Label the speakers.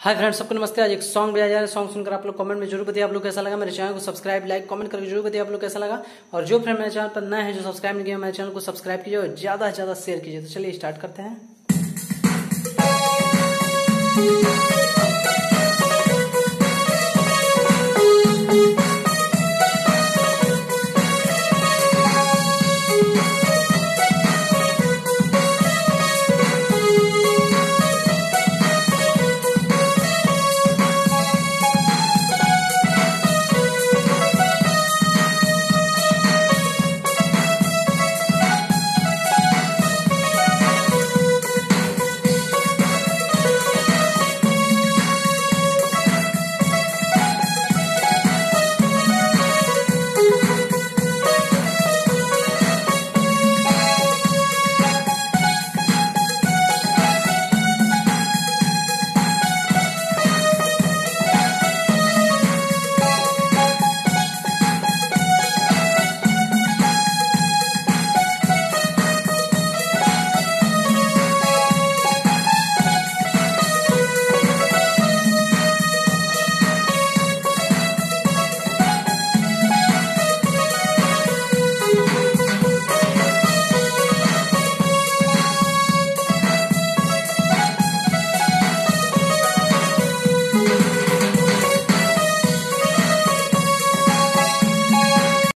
Speaker 1: Hi friends, सबको नमस्ते। आज एक सॉन्ग भी जा रहा है। सॉन्ग सुनकर आप लोग कमेंट में ज़रूर बताइए, आप लोग कैसा लगा? मेरे चैनल को सब्सक्राइब लाइक कमेंट करके ज़रूर बताइए, आप लोग कैसा लगा? और जो फ्रेंड मेरे चैनल पर नए हैं, जो सब्सक्राइब नहीं किया मेरे चैनल को सब्सक्राइब कीजिए और ज़्यादा से ज़्यादा शेयर कीजिए। तो चलिए स्टार्ट करते हैं।